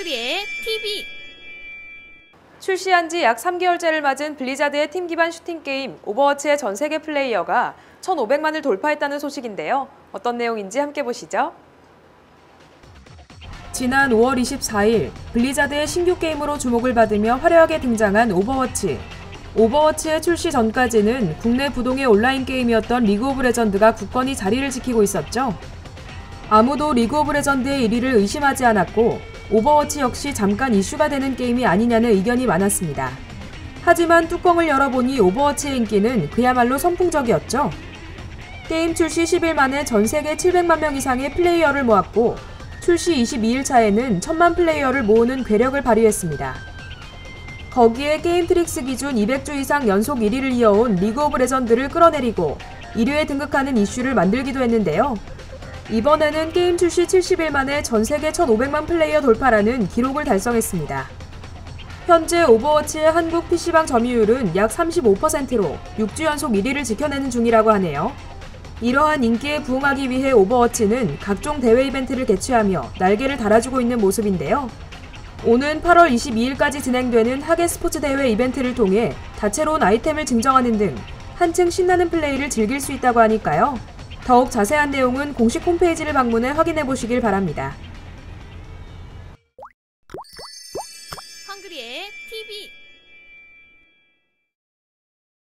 쭈그리의 TV 출시한 지 약 3개월째를 맞은 블리자드의 팀 기반 슈팅 게임 오버워치의 전 세계 플레이어가 1,500만을 돌파했다는 소식인데요. 어떤 내용인지 함께 보시죠. 지난 5월 24일 블리자드의 신규 게임으로 주목을 받으며 화려하게 등장한 오버워치. 오버워치의 출시 전까지는 국내 부동의 온라인 게임이었던 리그 오브 레전드가 굳건히 자리를 지키고 있었죠. 아무도 리그 오브 레전드의 1위를 의심하지 않았고 오버워치 역시 잠깐 이슈가 되는 게임이 아니냐는 의견이 많았습니다. 하지만 뚜껑을 열어보니 오버워치의 인기는 그야말로 선풍적이었죠. 게임 출시 10일 만에 전 세계 700만 명 이상의 플레이어를 모았고 출시 22일 차에는 1000만 플레이어를 모으는 괴력을 발휘했습니다. 거기에 게임 트릭스 기준 200주 이상 연속 1위를 이어온 리그 오브 레전드를 끌어내리고 1위에 등극하는 이슈를 만들기도 했는데요. 이번에는 게임 출시 70일 만에 전 세계 1,500만 플레이어 돌파라는 기록을 달성했습니다. 현재 오버워치의 한국 PC방 점유율은 약 35%로 6주 연속 1위를 지켜내는 중이라고 하네요. 이러한 인기에 부응하기 위해 오버워치는 각종 대회 이벤트를 개최하며 날개를 달아주고 있는 모습인데요. 오는 8월 22일까지 진행되는 하계 스포츠 대회 이벤트를 통해 다채로운 아이템을 증정하는 등 한층 신나는 플레이를 즐길 수 있다고 하니까요. 더욱 자세한 내용은 공식 홈페이지를 방문해 확인해 보시길 바랍니다. 헝그리의 TV